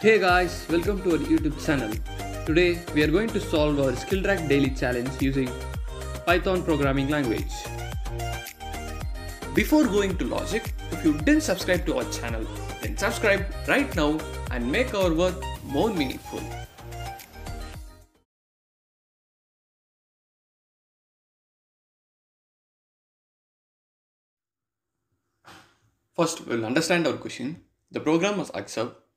Hey guys, welcome to our YouTube channel. Today we are going to solve our Skillrack daily challenge using Python programming language. Before going to logic, if you didn't subscribe to our channel, then subscribe right now and make our work more meaningful. First, we'll understand our question. The program must accept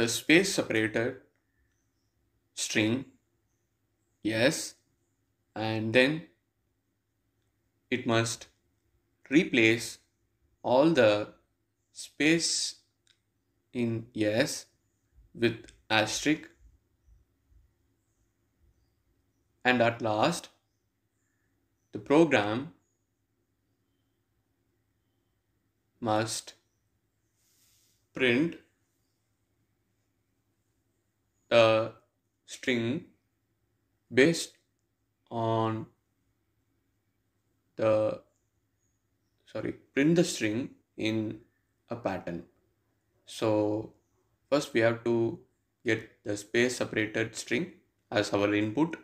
the space separator string yes and then it must replace all the space in yes with asterisk. And at last the program must print the string based on the sorry print the string in a pattern. So first we have to get the space separated string as our input.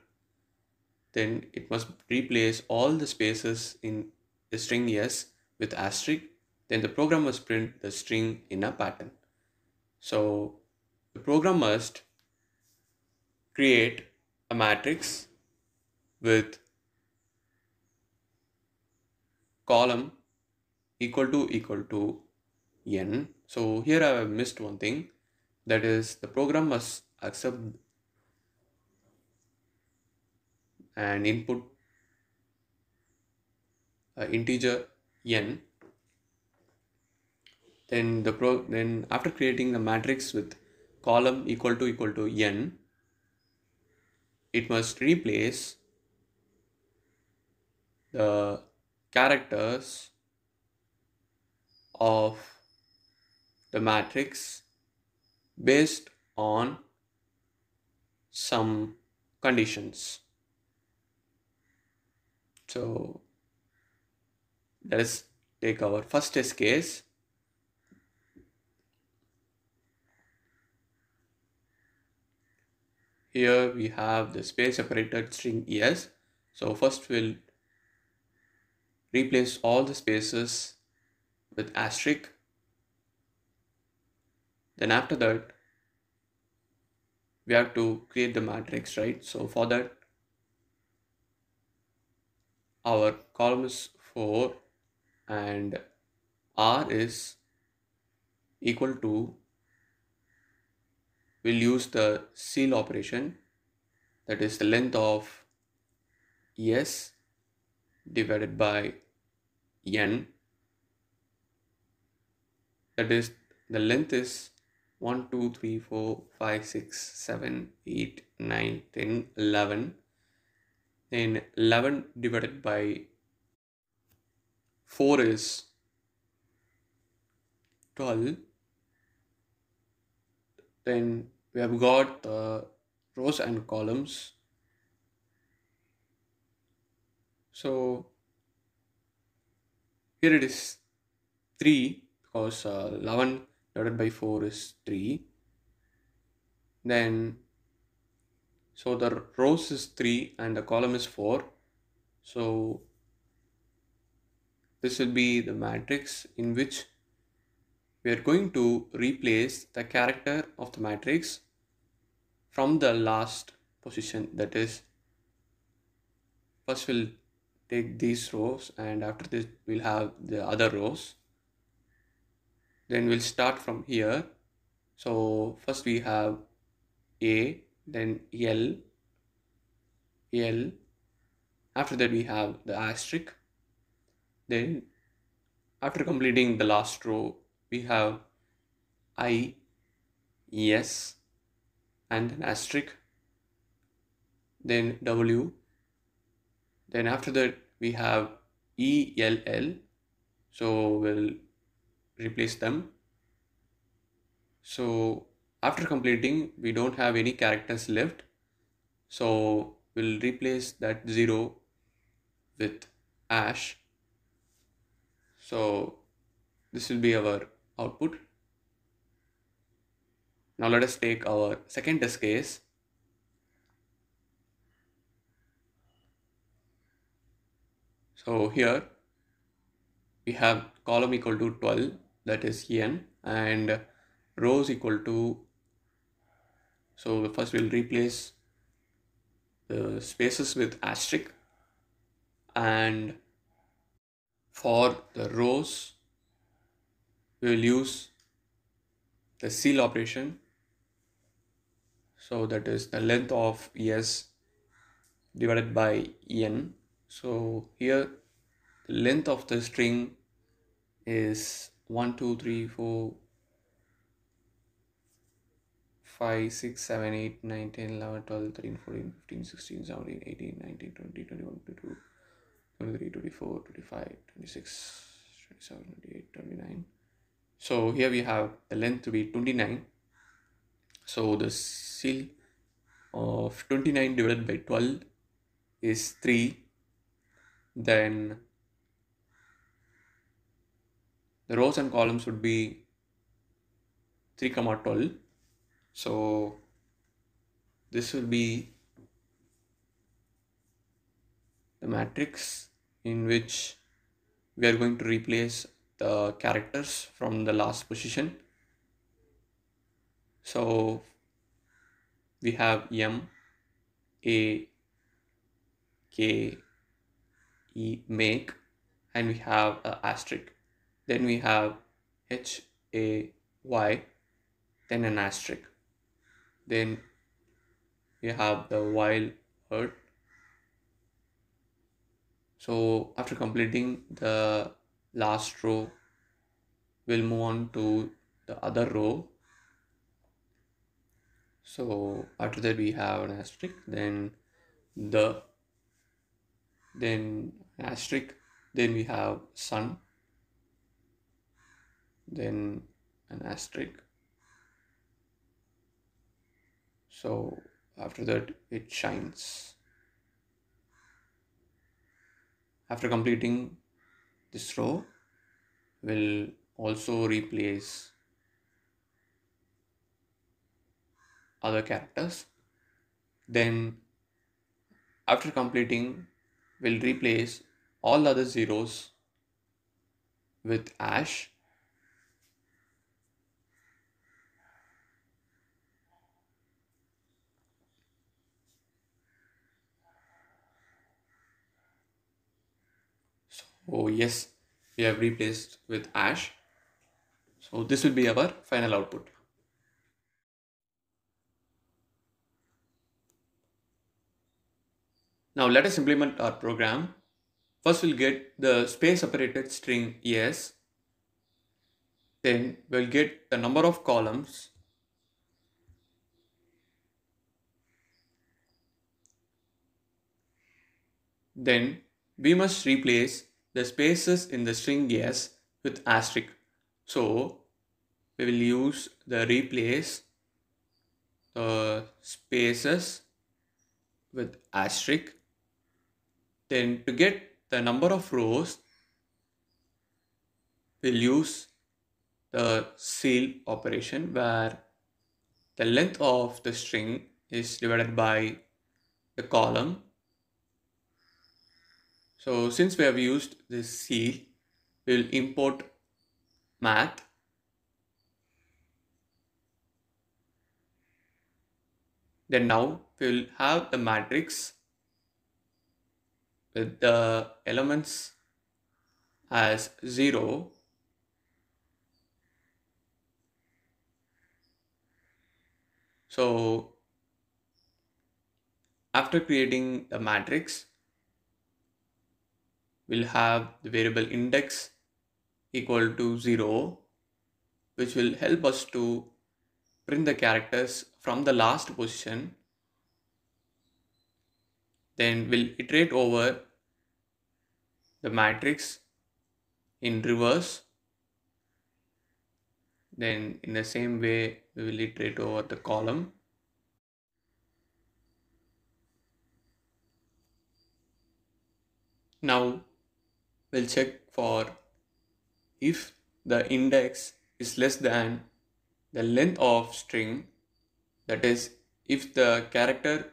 Then it must replace all the spaces in the string yes with asterisk. Then the program must print the string in a pattern. So the program must create a matrix with column equal to equal to n. So here i have missed one thing. That is the program must accept an input uh, integer n. Then the pro then after creating the matrix with column equal to equal to n it must replace the characters of the matrix based on some conditions. So let us take our first test case here we have the space separated string yes so first we'll replace all the spaces with asterisk. Then after that we have to create the matrix right? So for that our column is 4 and r is equal to we'll use the ceil operation that is the length of s divided by n. That is the length is 1 2 3 4 5 6 7 8 9 10 11 then 11 divided by 4 is 12 then we have got the rows and columns. So here it is 3 because uh, 11 divided by 4 is 3 then so the rows is 3 and the column is 4 so this will be the matrix in which we are going to replace the character of the matrix from the last position that is first we'll take these rows and after this we'll have the other rows. Then we'll start from here. So first we have a then l l. After that we have the asterisk. Then after completing the last row we have i yes and then asterisk then w then after that we have ell so we'll replace them. So after completing we don't have any characters left. So we'll replace that zero with ash. So this will be our output Now let us take our second test case. So here we have column equal to 12 that is n and rows equal to so first we'll replace the spaces with asterisk and for the rows we will use the ceil operation so that is the length of s divided by n. So here the length of the string is 1 2 3 4 5 6 7 8 9 10 11 12 13 14 15 16 17 18 19 20 21 22 23 24 25 26 27 28 29 so here we have the length to be 29 so the ceil of 29 divided by 12 is 3 then the rows and columns would be 3 comma 12 so this will be the matrix in which we are going to replace the characters from the last position. So we have M, A, K, E, make, and we have a asterisk. Then we have H, A, Y, then an asterisk. Then we have the while word. So after completing the last row we'll move on to the other row so after that we have an asterisk then the then asterisk then we have sun then an asterisk. So after that it shines. After completing this row will also replace other characters then after completing we'll replace all other zeros with ash. Oh yes we have replaced with ash. So this will be our final output now let us implement our program first we'll get the space separated string yes then we'll get the number of columns then we must replace the spaces in the string yes with asterisk. So we will use the replace the spaces with asterisk. Then to get the number of rows, we'll use the ceil operation where the length of the string is divided by the column so since we have used this ceil, we will import math. Then now we will have the matrix with the elements as 0 so after creating the matrix we'll have the variable index equal to 0 which will help us to print the characters from the last position. Then we'll iterate over the matrix in reverse. Then in the same way we will iterate over the column. Now we'll check for if the index is less than the length of string that is if the character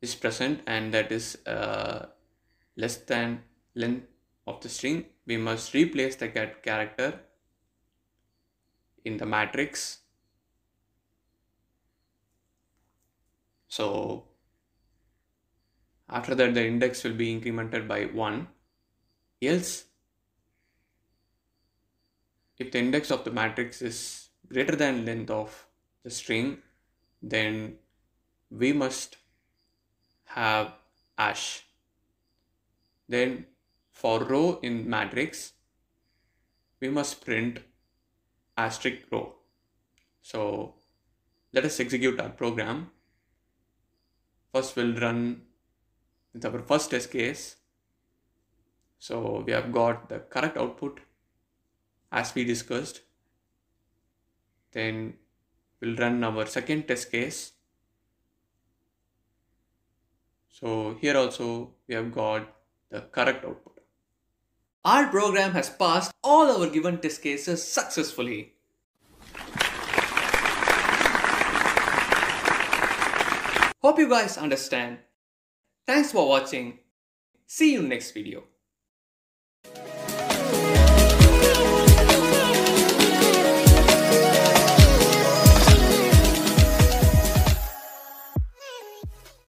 is present and that is uh, less than length of the string. We must replace the get character in the matrix. So after that the index will be incremented by 1 else if the index of the matrix is greater than length of the string then we must have hash. Then for row in matrix we must print asterisk row so let us execute our program first we'll run with our first test case so we have got the correct output as we discussed. Then we'll run our second test case. So here also we have got the correct output. Our program has passed all our given test cases successfully. Hope you guys understand. Thanks for watching. See you next video.